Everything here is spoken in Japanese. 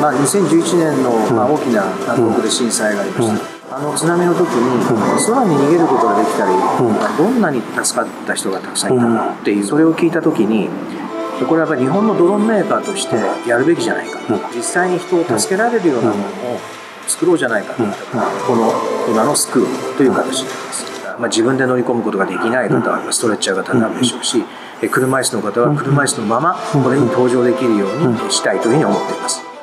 まあ、2011年の、まあ、大きな南国で震災がありました、あの津波の時に空に逃げることができたり、どんなに助かった人がたくさんいたかっていうそれを聞いた時にこれはやっぱり日本のドローンメーカーとしてやるべきじゃないか、実際に人を助けられるようなものを作ろうじゃないかと。いったこの今のスクールという形になります。まあ、自分で乗り込むことができない方はストレッチャー型になるでしょうし、車椅子の方は車椅子のままこれに登場できるようにしたいというふうに思っています。